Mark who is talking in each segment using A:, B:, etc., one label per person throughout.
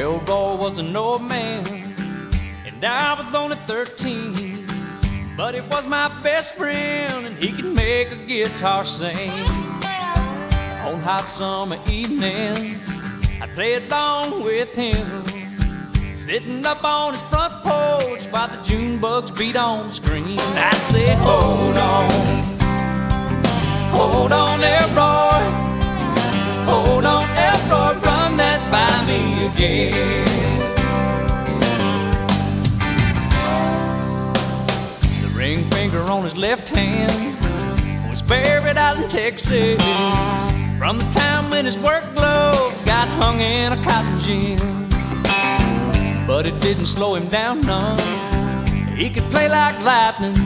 A: Elroy was an old man, and I was only 13. But it was my best friend, and he could make a guitar sing. On hot summer evenings, I'd play along with him. Sitting up on his front porch while the June bugs beat on the screen. I'd say, Hold on, hold on. Hold again. The ring finger on his left hand was buried out in Texas from the time when his work glove got hung in a cotton gin. But it didn't slow him down none. He could play like lightning.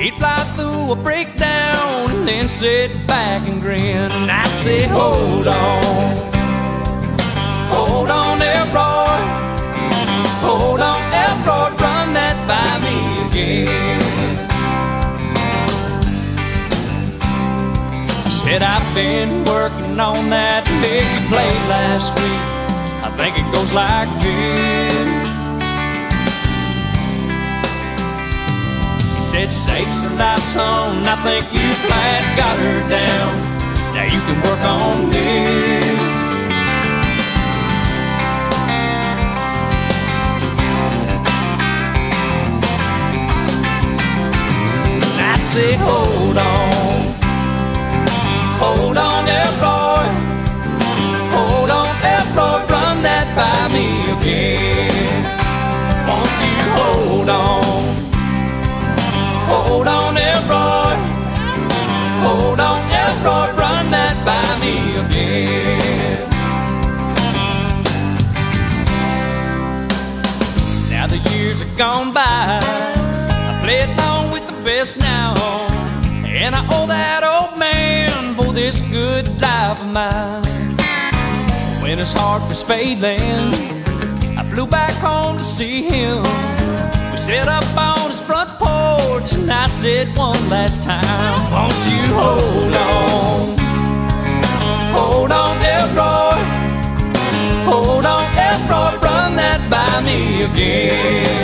A: He'd fly through a breakdown and then sit back and grin. And I'd say, Hold on, hold on, Elroy. Hold on, Elroy, run that by me again. Said I've been working on that lick you played last week. I think it goes like this. He said, Sakes alive, son, I think you flat got her down. Now you can work on this. Say, hold on, hold on, Elroy, hold on, Elroy, run that by me again. Won't you hold on, hold on, Elroy, hold on, Elroy, run that by me again. Now the years have gone by. I play along with best now. And I owe that old man for this good life of mine. When his heart was failing, I flew back home to see him. We sat up on his front porch and I said one last time, Won't you hold on? Hold on, Elroy. Hold on, Elroy, run that by me again.